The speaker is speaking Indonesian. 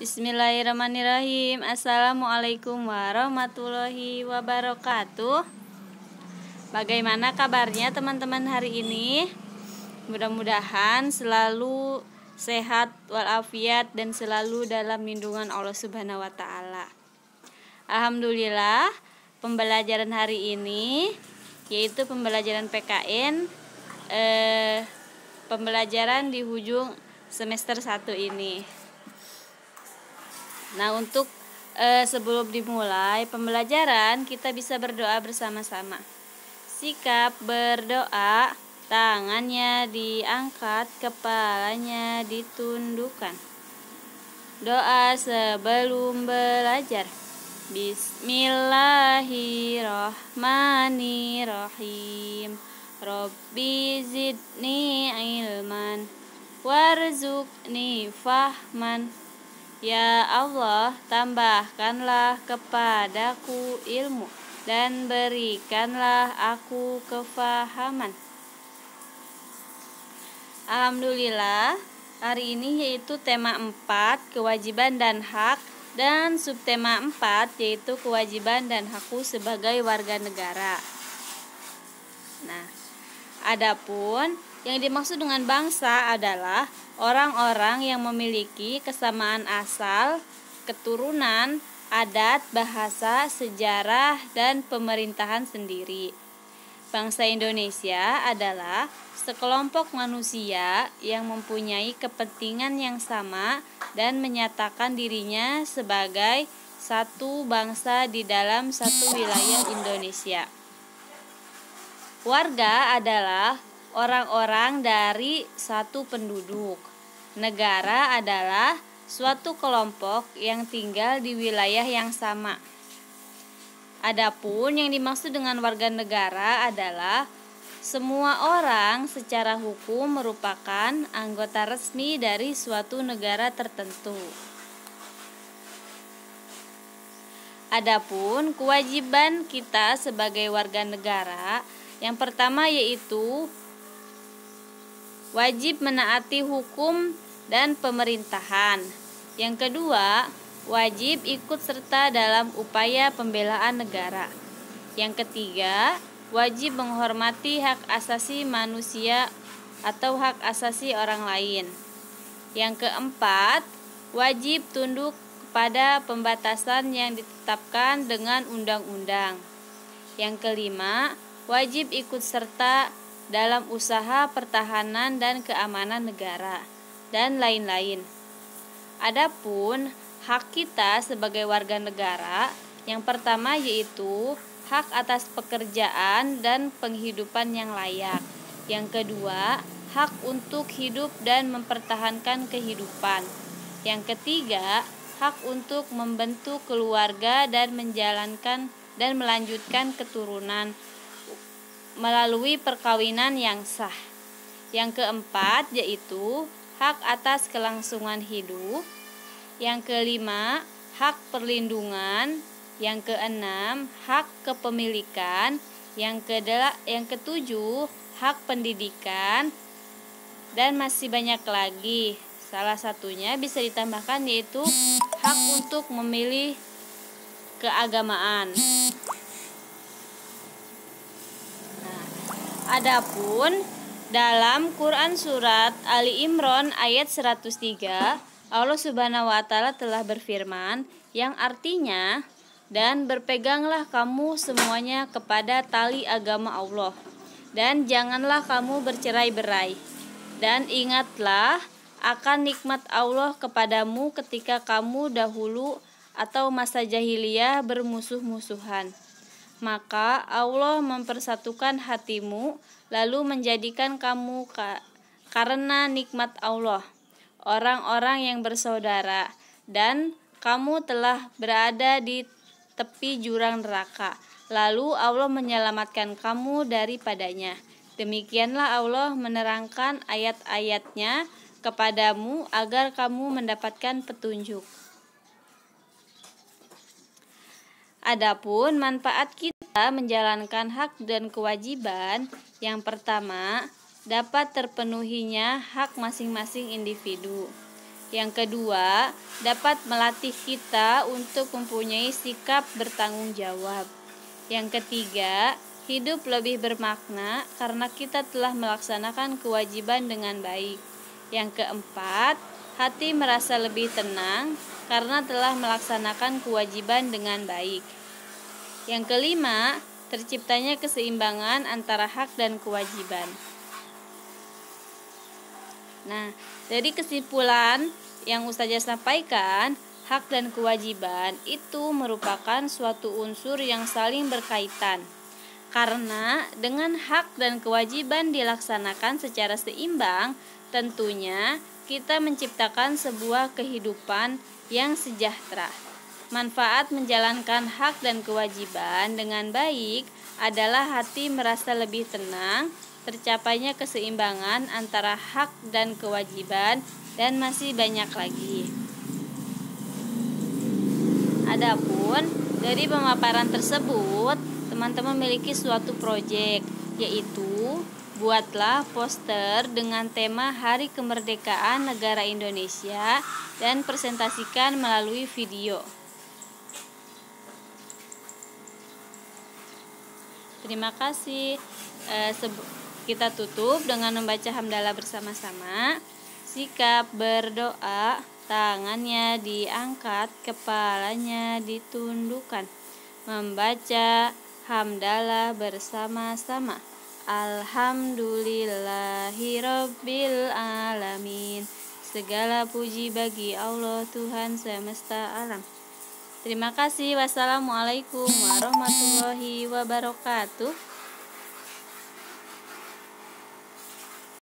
Bismillahirrahmanirrahim Assalamualaikum warahmatullahi wabarakatuh Bagaimana kabarnya teman-teman hari ini? Mudah-mudahan selalu sehat walafiat dan selalu dalam lindungan Allah Subhanahu wa taala. Alhamdulillah, pembelajaran hari ini yaitu pembelajaran PKN eh pembelajaran di hujung semester 1 ini. Nah, untuk e, sebelum dimulai pembelajaran, kita bisa berdoa bersama-sama. Sikap berdoa, tangannya diangkat, kepalanya ditundukkan. Doa sebelum belajar. Bismillahirrahmanirrahim. Robbi zidni ilman warzuqni fahman Ya Allah, tambahkanlah kepadaku ilmu dan berikanlah aku kefahaman. Alhamdulillah, hari ini yaitu tema 4, kewajiban dan hak dan subtema 4 yaitu kewajiban dan hakku sebagai warga negara. Nah, adapun yang dimaksud dengan bangsa adalah orang-orang yang memiliki kesamaan asal, keturunan, adat, bahasa, sejarah, dan pemerintahan sendiri. Bangsa Indonesia adalah sekelompok manusia yang mempunyai kepentingan yang sama dan menyatakan dirinya sebagai satu bangsa di dalam satu wilayah Indonesia. Warga adalah orang-orang dari satu penduduk. Negara adalah suatu kelompok yang tinggal di wilayah yang sama. Adapun yang dimaksud dengan warga negara adalah semua orang secara hukum merupakan anggota resmi dari suatu negara tertentu. Adapun kewajiban kita sebagai warga negara yang pertama yaitu wajib menaati hukum dan pemerintahan. Yang kedua, wajib ikut serta dalam upaya pembelaan negara. Yang ketiga, wajib menghormati hak asasi manusia atau hak asasi orang lain. Yang keempat, wajib tunduk kepada pembatasan yang ditetapkan dengan undang-undang. Yang kelima, wajib ikut serta dalam usaha pertahanan dan keamanan negara, dan lain-lain. Adapun hak kita sebagai warga negara, yang pertama yaitu hak atas pekerjaan dan penghidupan yang layak. Yang kedua, hak untuk hidup dan mempertahankan kehidupan. Yang ketiga, hak untuk membentuk keluarga dan menjalankan dan melanjutkan keturunan melalui perkawinan yang sah. Yang keempat yaitu hak atas kelangsungan hidup. Yang kelima, hak perlindungan. Yang keenam, hak kepemilikan. Yang kedela, yang ketujuh, hak pendidikan. Dan masih banyak lagi. Salah satunya bisa ditambahkan yaitu hak untuk memilih keagamaan. Adapun dalam Quran surat Ali Imran ayat 103 Allah Subhanahu wa taala telah berfirman yang artinya dan berpeganglah kamu semuanya kepada tali agama Allah dan janganlah kamu bercerai-berai dan ingatlah akan nikmat Allah kepadamu ketika kamu dahulu atau masa jahiliyah bermusuh-musuhan maka Allah mempersatukan hatimu lalu menjadikan kamu ka karena nikmat Allah orang-orang yang bersaudara dan kamu telah berada di tepi jurang neraka. Lalu Allah menyelamatkan kamu daripadanya. Demikianlah Allah menerangkan ayat-ayatnya kepadamu agar kamu mendapatkan petunjuk Adapun manfaat kita menjalankan hak dan kewajiban, yang pertama dapat terpenuhinya hak masing-masing individu. Yang kedua, dapat melatih kita untuk mempunyai sikap bertanggung jawab. Yang ketiga, hidup lebih bermakna karena kita telah melaksanakan kewajiban dengan baik. Yang keempat, hati merasa lebih tenang karena telah melaksanakan kewajiban dengan baik. Yang kelima, terciptanya keseimbangan antara hak dan kewajiban. Nah, dari kesimpulan yang Ustazah sampaikan, hak dan kewajiban itu merupakan suatu unsur yang saling berkaitan. Karena dengan hak dan kewajiban dilaksanakan secara seimbang, tentunya kita menciptakan sebuah kehidupan yang sejahtera. Manfaat menjalankan hak dan kewajiban dengan baik adalah hati merasa lebih tenang, tercapainya keseimbangan antara hak dan kewajiban dan masih banyak lagi. Adapun dari pemaparan tersebut, teman-teman memiliki suatu proyek yaitu buatlah poster dengan tema Hari Kemerdekaan Negara Indonesia dan presentasikan melalui video. Terima kasih. Eh, kita tutup dengan membaca hamdalah bersama-sama. Sikap berdoa, tangannya diangkat, kepalanya ditundukkan. Membaca hamdalah bersama-sama. Alhamdulillahirabbil alamin. Segala puji bagi Allah Tuhan semesta alam. Terima kasih. Wassalamualaikum warahmatullahi wabarakatuh.